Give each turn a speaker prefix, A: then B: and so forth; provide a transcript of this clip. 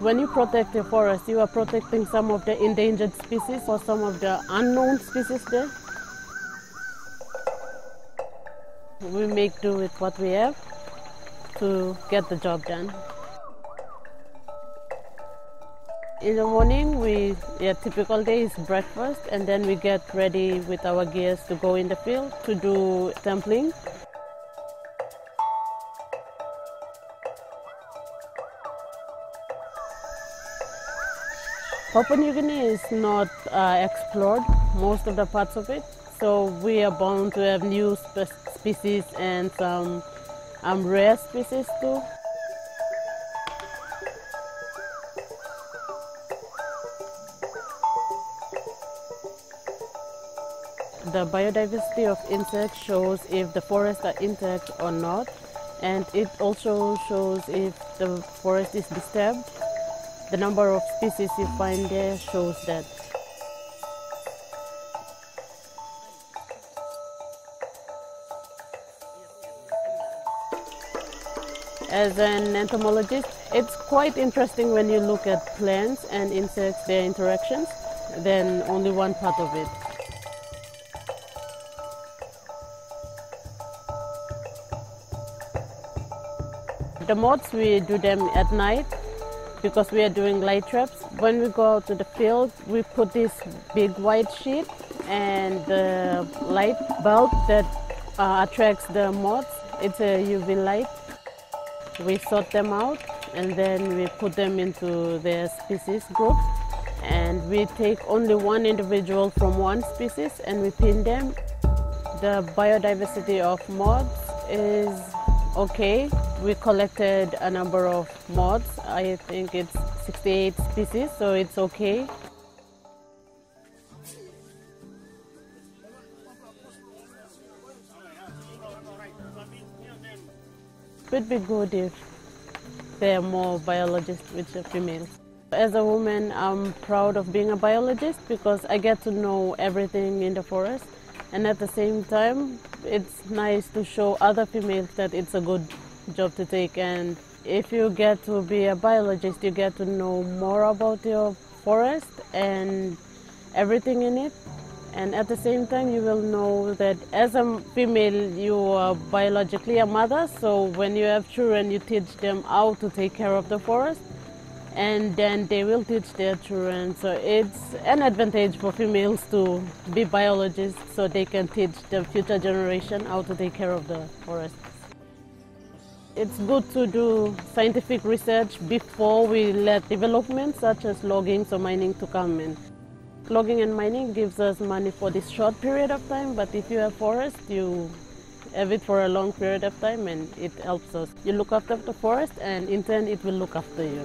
A: When you protect a forest, you are protecting some of the endangered species or some of the unknown species there. We make do with what we have to get the job done. In the morning, we yeah, typical day is breakfast, and then we get ready with our gears to go in the field to do sampling. Papua New Guinea is not uh, explored, most of the parts of it, so we are bound to have new spe species and some um, rare species too. The biodiversity of insects shows if the forests are intact or not, and it also shows if the forest is disturbed. The number of species you find there shows that. As an entomologist, it's quite interesting when you look at plants and insects, their interactions, than only one part of it. The moths, we do them at night because we are doing light traps. When we go out to the field, we put this big white sheet and the light bulb that uh, attracts the moths. It's a UV light. We sort them out and then we put them into their species groups. And we take only one individual from one species and we pin them. The biodiversity of moths is okay. We collected a number of moths. I think it's 68 species, so it's okay. It would be good if there are more biologists which are females. As a woman, I'm proud of being a biologist because I get to know everything in the forest. And at the same time, it's nice to show other females that it's a good job to take. And if you get to be a biologist, you get to know more about your forest and everything in it. And at the same time, you will know that as a female, you are biologically a mother. So when you have children, you teach them how to take care of the forest and then they will teach their children. So it's an advantage for females to be biologists so they can teach the future generation how to take care of the forests. It's good to do scientific research before we let development such as logging or mining to come in. Logging and mining gives us money for this short period of time, but if you have forest, you have it for a long period of time and it helps us. You look after the forest and in turn it will look after you.